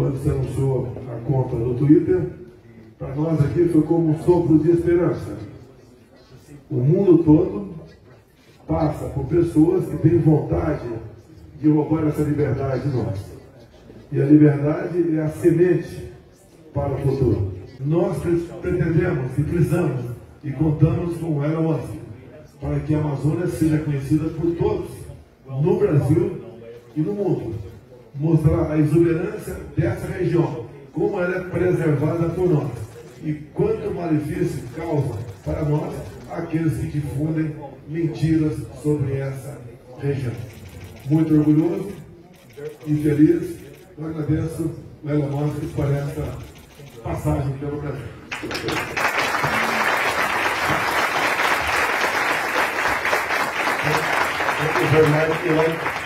quando se anunciou a conta no Twitter, para nós aqui foi como um sopro de esperança. O mundo todo passa por pessoas que têm vontade de roubar essa liberdade de nós. E a liberdade é a semente para o futuro. Nós pretendemos e precisamos e contamos com o Elon para que a Amazônia seja conhecida por todos, no Brasil e no mundo. Mostrar a exuberância dessa região, como ela é preservada por nós e quanto malefício causa para nós aqueles que difundem mentiras sobre essa região. Muito orgulhoso e feliz, eu agradeço o Elon Musk por essa passagem pelo Brasil. Thank you very much.